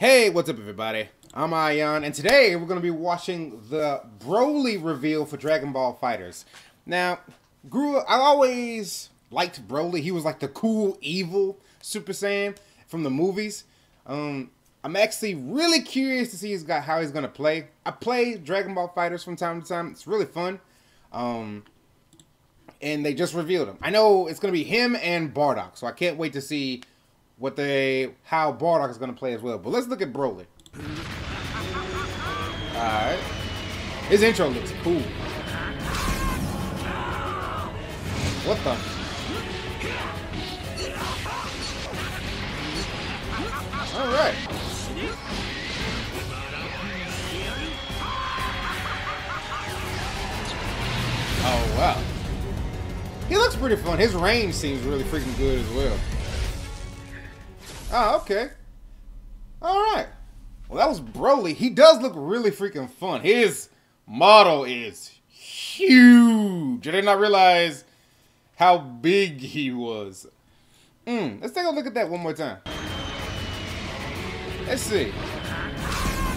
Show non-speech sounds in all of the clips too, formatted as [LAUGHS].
Hey, what's up everybody? I'm Ion, and today we're going to be watching the Broly reveal for Dragon Ball FighterZ. Now, grew I always liked Broly. He was like the cool, evil Super Saiyan from the movies. Um, I'm actually really curious to see how he's going to play. I play Dragon Ball FighterZ from time to time. It's really fun. Um, and they just revealed him. I know it's going to be him and Bardock, so I can't wait to see what they how Bardock is going to play as well. But let's look at Broly. All right, his intro looks cool. What the? All right. Oh wow. He looks pretty fun. His range seems really freaking good as well. Oh, okay. Alright. Well, that was Broly. He does look really freaking fun. His model is huge. I did not realize how big he was. Mm, let's take a look at that one more time. Let's see.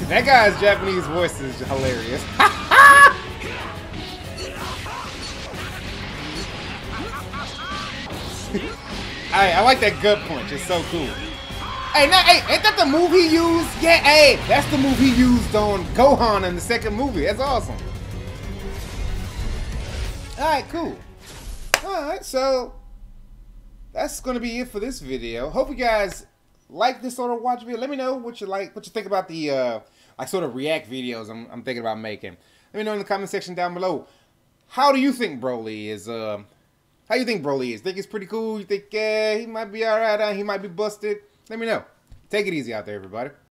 That guy's Japanese voice is hilarious. [LAUGHS] I, I like that gut punch. It's so cool. Hey, now, hey, ain't that the move he used? Yeah, hey, that's the move he used on Gohan in the second movie. That's awesome. All right, cool. All right, so that's gonna be it for this video. Hope you guys like this sort of watch video. Let me know what you like, what you think about the uh, like sort of react videos I'm, I'm thinking about making. Let me know in the comment section down below. How do you think Broly is? Uh, how you think Broly is? Think he's pretty cool? You think uh, he might be alright? Uh, he might be busted? Let me know. Take it easy out there, everybody.